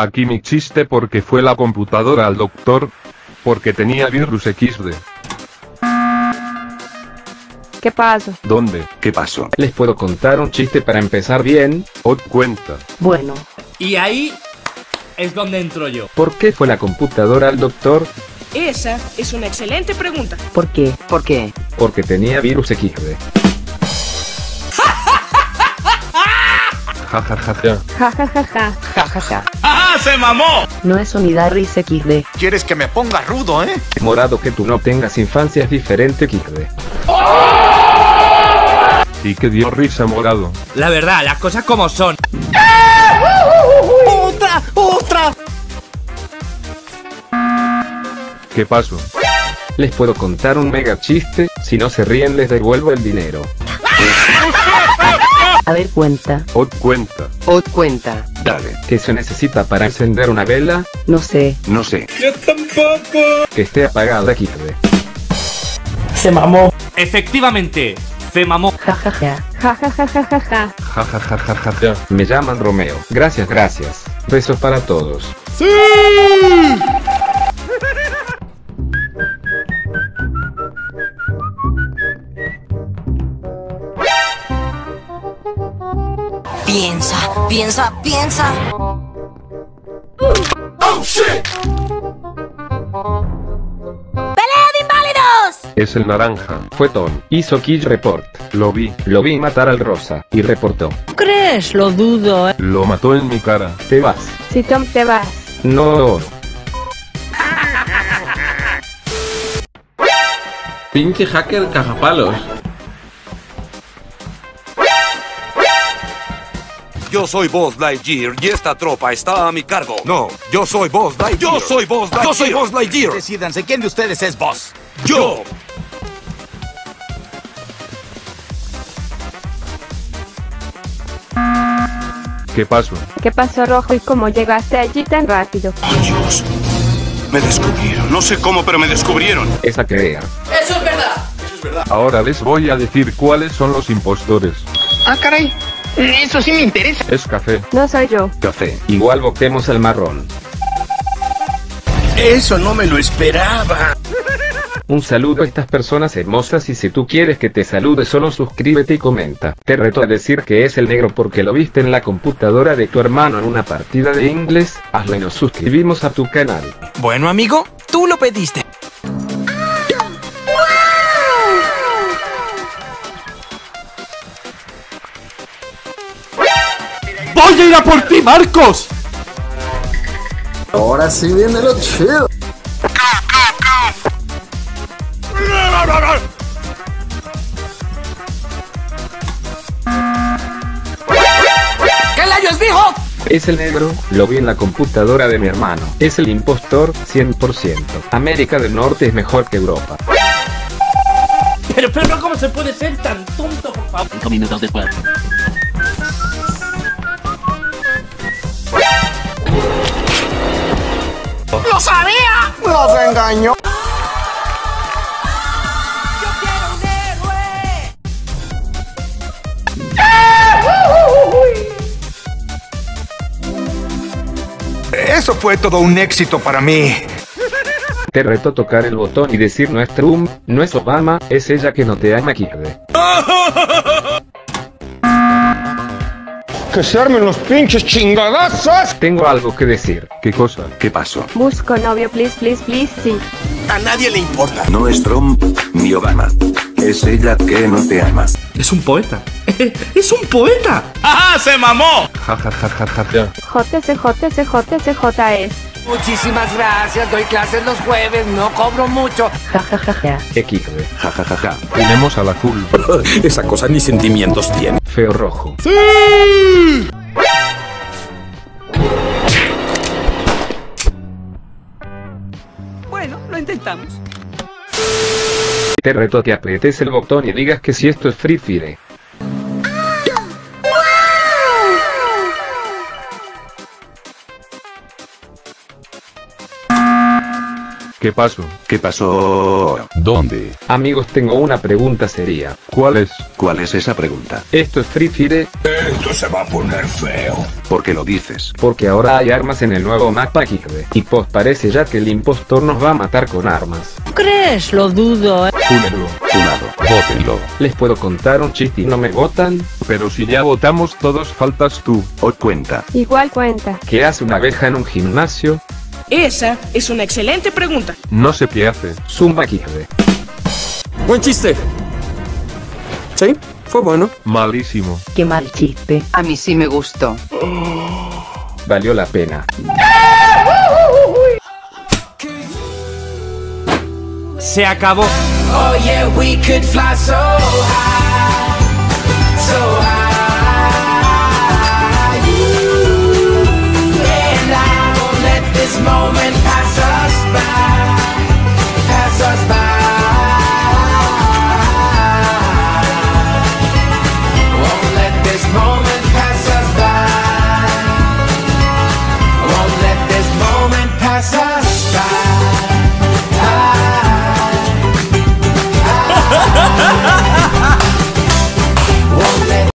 Aquí mi chiste porque fue la computadora al doctor. Porque tenía virus XD. ¿Qué pasó? ¿Dónde? ¿Qué pasó? Les puedo contar un chiste para empezar bien. Ot cuenta. Bueno, Y ahí es donde entro yo. ¿Por qué fue la computadora al doctor? Esa es una excelente pregunta. ¿por qué? ¿Por qué? Porque tenía virus XD. Ja ja ja ja. Ja ja ja ja. Ja, ja, ja. ¡Ah, se mamó! No es unidad RIS XD. ¿Quieres que me ponga rudo, eh? Morado que tú no tengas infancia es diferente XD. Y que dio risa morado. La verdad, las cosas como son. ¡Otra! ¡Otra! ¿Qué pasó? Les puedo contar un mega chiste. Si no se ríen les devuelvo el dinero. A ver, cuenta. Ot cuenta. Ot cuenta. Dale. ¿Qué se necesita para encender una vela? No sé. No sé. Que esté apagada XD. Efectivamente, se mamó. Ja ja ja. Ja ja ja ja ja ja. Ja ja ja ja ja ja. Me llaman Romeo. Gracias, gracias. Besos para todos. Piensa, piensa, piensa. ¡Pelea de inválidos! Es el naranja. Fue Tom. Hizo Kill Report. Lo vi. Lo vi matar al rosa. Y reportó. ¿Crees? Lo dudo, ¿eh? Lo mató en mi cara. Te vas. Si Tom te vas. No. Pinche hacker cagapalos. Yo soy Buzz Lightyear y esta tropa está a mi cargo. No, yo soy Buzz Lightyear. Yo soy Buzz Lightyear. Yo soy Buzz Lightyear. Decídanse, ¿quién de ustedes es Buzz? Yo. ¿Qué pasó? ¿Qué pasó, Rojo? ¿Y cómo llegaste allí tan rápido? Dios. Me descubrieron. No sé cómo, pero me descubrieron. Esa crea. Ahora les voy a decir cuáles son los impostores. Ah, caray. Eso sí me interesa. Es café. No soy yo. Café. Igual votemos al marrón. Eso no me lo esperaba. Un saludo a estas personas hermosas y si tú quieres que te salude solo suscríbete y comenta. Te reto a decir que es el negro porque lo viste en la computadora de tu hermano en una partida de inglés. Hazlo y nos suscribimos a tu canal. Bueno, amigo, tú lo pediste. ¡Voy a ir a por ti, Marcos! Ahora sí viene lo chido. ¿Qué layos dijo? Es el negro, lo vi en la computadora de mi hermano. Es el impostor 100%. América del Norte es mejor que Europa. Pero, pero, ¿cómo se puede ser tan tonto, por favor? Cinco minutos después. Nos engañó. Eso fue todo un éxito para mí. Te reto tocar el botón y decir no es Trump, no es Obama, es ella que no te ama Kirde. Que se armen los pinches chingadazos. Tengo algo que decir. ¿Qué cosa? ¿Qué pasó? Busco novio, please, please, please, sí. A nadie le importa. No es Trump ni Obama. Es ella que no te ama. Es un poeta. ¡Es un poeta! ¡Ah, se mamó! Ja ja ja ja ja ja. Muchísimas gracias. Doy clases los jueves. No cobro mucho. Ja ja ja ja. XD. Ja, ja, ja, ja. Tenemos al azul. Esa cosa ni sentimientos tiene. Feo rojo. Bueno, lo intentamos. Te reto a que aprietes el botón y digas que si esto es Free Fire. ¿Qué pasó? ¿Qué pasó? ¿Dónde? Amigos, tengo una pregunta seria. ¿Cuál es? ¿Cuál es esa pregunta? ¿Esto es Free Fire? Esto se va a poner feo. ¿Por qué lo dices? Porque ahora hay armas en el nuevo mapa XD. Y pues parece ya que el impostor nos va a matar con armas. ¿Crees? Lo dudo, ¿eh? Fúnenlo. Funado. Vótenlo. ¿Les puedo contar un chiste y no me votan? Pero si ya votamos todos faltas tú. Hoy cuenta. Igual cuenta. ¿Qué hace una abeja en un gimnasio? Esa es una excelente pregunta. No sé qué hace. Zumba XD. Buen chiste. Sí, fue bueno. Malísimo. Qué mal chiste. A mí sí me gustó. Valió la pena. Se acabó. Oh yeah, we could fly so high, so high. this moment.